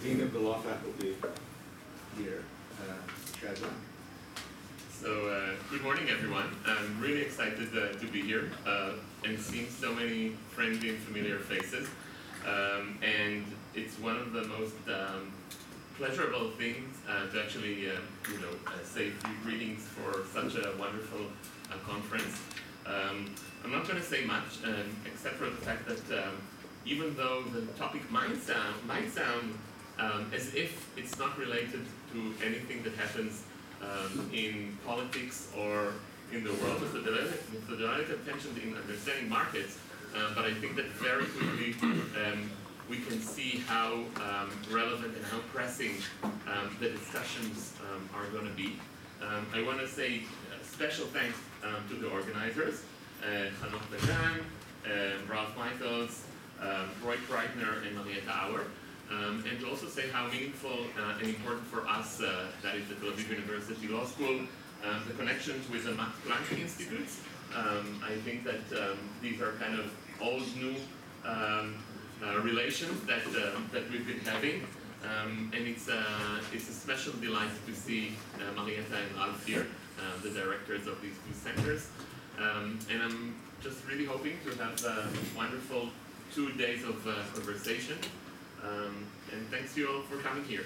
Dean of the Law Faculty here, uh, Chad. So, uh, good morning, everyone. I'm really excited uh, to be here uh, and seeing so many friendly and familiar faces. Um, and it's one of the most um, pleasurable things uh, to actually, uh, you know, say few greetings for such a wonderful conference. Um, I'm not going to say much, um, except for the fact that um, even though the topic might sound might sound um, as if it's not related to anything that happens um, in politics or in the world the methodological attention in understanding markets, uh, but I think that very quickly um, we can see how um, relevant and how pressing um, the discussions um, are going to be. Um, I want to say a special thanks um, to the organizers, uh, Hanoch uh, Ralf Michaels, um, Roy Kreitner, and Marietta Auer. Um, and to also say how meaningful uh, and important for us, uh, that is the Tel Aviv University Law School, um, the connections with the Max Planck Institutes. Um, I think that um, these are kind of old new um, uh, relations that uh, that we've been having, um, and it's uh, it's a special delight to see uh, Marietta and Ralf here, the directors of these two centers, and I'm just really hoping to have a wonderful two days of conversation. Um, and thanks to you all for coming here.